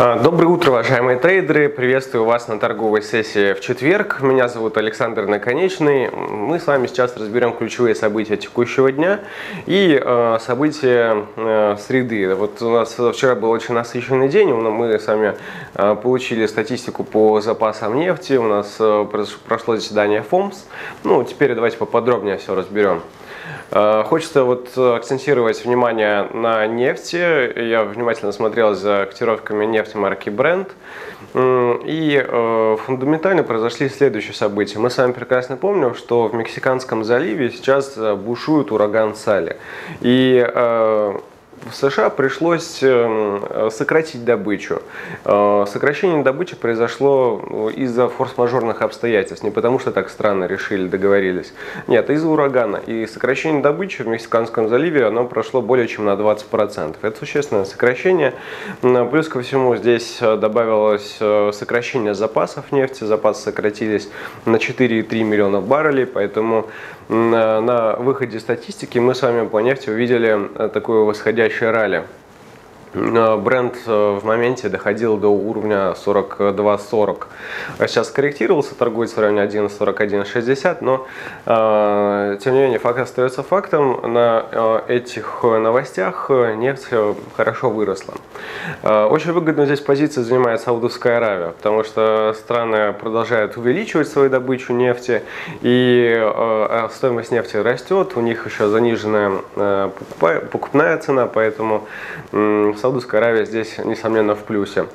А, доброе утро, уважаемые трейдеры! Приветствую вас на торговой сессии в четверг. Меня зовут Александр Наконечный. Мы с вами сейчас разберем ключевые события текущего дня и э, события э, среды. Вот у нас вчера был очень насыщенный день. Мы с вами получили статистику по запасам нефти. У нас прошло заседание ФОМС. Ну, теперь давайте поподробнее все разберем. Э, хочется вот акцентировать внимание на нефти. Я внимательно смотрел за котировками нефти марки Brent. И э, фундаментально произошли следующие события. Мы с вами прекрасно помним, что в Мексиканском заливе сейчас э, бушует ураган Сали. И в США пришлось эм, сократить добычу. Э, сокращение добычи произошло э, из-за форс-мажорных обстоятельств, не потому что так странно решили, договорились. Нет, из-за урагана. И сокращение добычи в Мексиканском заливе оно прошло более чем на 20%. Это существенное сокращение. Плюс ко всему здесь э, добавилось сокращение запасов нефти. Запасы сократились на 4,3 миллиона баррелей, поэтому на выходе статистики мы с вами по нефти увидели такую восходящее ралли. Э, бренд э, в моменте доходил до уровня 42-40. А сейчас корректировался, торгуется в районе 1.41-60, но э, тем не менее факт остается фактом. На этих новостях нефть хорошо выросла. Очень выгодно здесь позиции занимает Саудовская Аравия, потому что страны продолжают увеличивать свою добычу нефти, и стоимость нефти растет, у них еще заниженная покупная цена, поэтому Саудовская Аравия здесь, несомненно, в плюсе.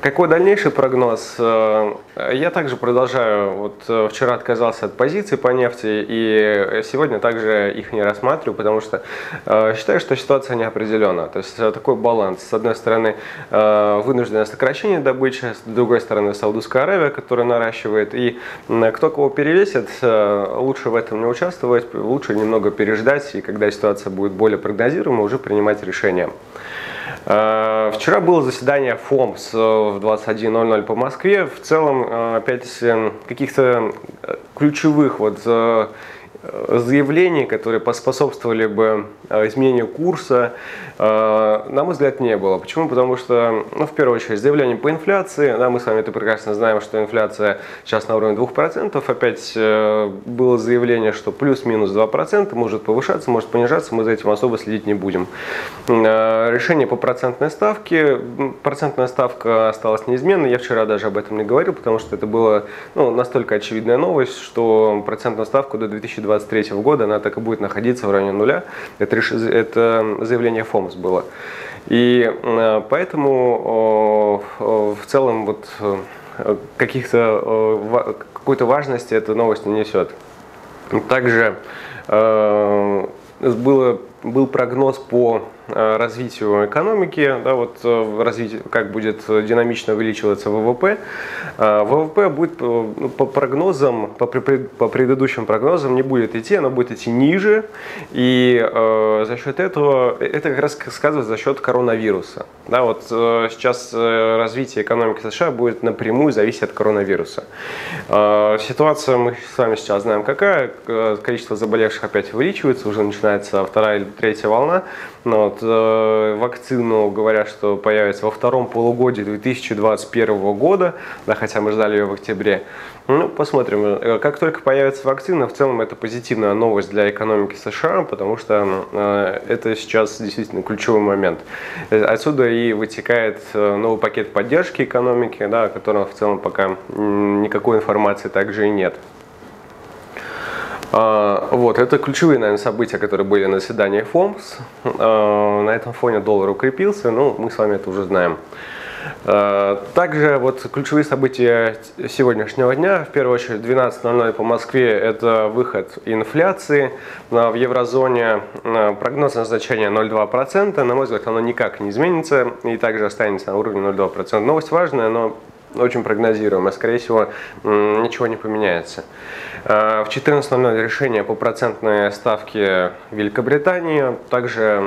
Какой дальнейший прогноз? Э, я также продолжаю. Вот э, вчера отказался от позиции по нефти, и сегодня также их не рассматриваю, потому что э, считаю, что ситуация неопределенна. То есть такой баланс. С одной стороны, вынужденное сокращение добычи, с другой стороны, Саудовская Аравия, которая наращивает. И кто кого перевесит, лучше в этом не участвовать, лучше немного переждать, и когда ситуация будет более прогнозируема, уже принимать решения. Э, вчера было заседание ФОМС э, в 21.00 по Москве. В целом, э, опять каких-то ключевых вот заявлений, которые поспособствовали бы э, изменению курса, э, на мой взгляд, не было. Почему? Потому что, ну, в первую очередь, заявление по инфляции. Да, мы с вами это прекрасно знаем, что инфляция сейчас на уровне 2%. Опять э, было заявление, что плюс-минус 2% может повышаться, может понижаться. Мы за этим особо следить не будем. Решение по процентной ставке. Процентная ставка осталась неизменной. Я вчера даже об этом не говорил, потому что это была ну, настолько очевидная новость, что процентную ставку до 2020 2023 года она так и будет находиться в районе нуля. Это, это заявление ФОМС было. И э, поэтому в целом вот э, каких-то какой-то важности эта новость не несет. Также э, было, был прогноз по развитию экономики, да, вот э, развитие, как будет динамично увеличиваться ВВП. Э, ВВП будет ну, по прогнозам, по, по предыдущим прогнозам не будет идти, оно будет идти ниже, и э, за счет этого, это как раз сказывается за счет коронавируса. Да, вот э, сейчас развитие экономики США будет напрямую зависеть от коронавируса. Э, ситуация мы с вами сейчас знаем какая, количество заболевших опять увеличивается, уже начинается вторая или третья волна, но вот, э, вакцину говорят, что появится во втором полугодии 2021 года, да, хотя мы ждали ее в октябре. Ну, посмотрим. Э, как только появится вакцина, в целом это позитивная новость для экономики США, потому что э, это сейчас действительно ключевой момент. Э, отсюда и вытекает новый пакет поддержки экономики, да, о котором в целом пока никакой информации также и нет. Вот, это ключевые, наверное, события, которые были на заседании ФОМС. А, на этом фоне доллар укрепился, ну, мы с вами это уже знаем. А, также вот ключевые события сегодняшнего дня, в первую очередь 12.00 по Москве, это выход инфляции. В еврозоне прогноз назначения 0,2%. На мой взгляд, оно никак не изменится и также останется на уровне 0,2%. Новость важная, но очень прогнозируемо. Скорее всего, ничего не поменяется. А, в 14.00 решение по процентной ставке Великобритании. Также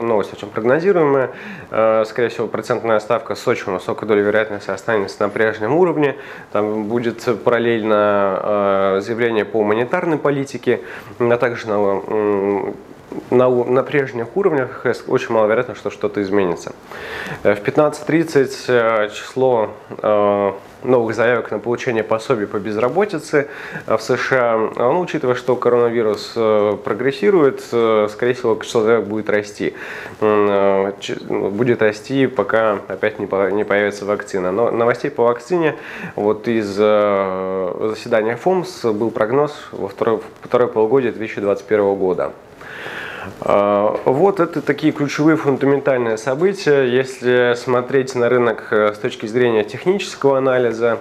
новость очень прогнозируемая. А, скорее всего, процентная ставка с очень высокой долей вероятности останется на прежнем уровне. Там будет параллельно а, заявление по монетарной политике, а также на на, на прежних уровнях очень маловероятно, что что-то изменится. В 15.30 число новых заявок на получение пособий по безработице в США. Ну, учитывая, что коронавирус прогрессирует, скорее всего, число заявок будет расти. Будет расти, пока опять не появится вакцина. Но новостей по вакцине вот из заседания ФОМС был прогноз во второе, второе полугодие 2021 года. А, вот это такие ключевые фундаментальные события. Если смотреть на рынок э, с точки зрения технического анализа,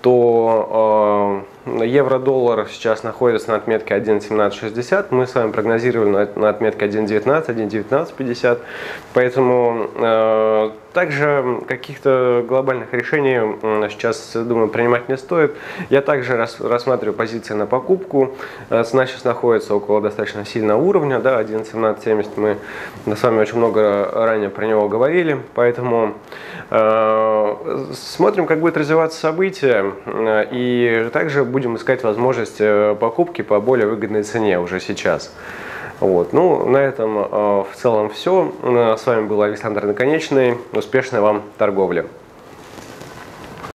то э, евро-доллар сейчас находится на отметке 1.1760. Мы с вами прогнозировали на, на отметке 1.19, 1.1950. Поэтому э, также каких-то глобальных решений сейчас, думаю, принимать не стоит. Я также рас, рассматриваю позиции на покупку. Э, цена сейчас находится около достаточно сильного уровня, да, 1.1770. Мы с вами очень много ранее про него говорили, поэтому э, смотрим, как будет развиваться событие, э, и также будем искать возможность э, покупки по более выгодной цене уже сейчас. Вот. Ну, на этом э, в целом все. С вами был Александр Наконечный. Успешной вам торговли.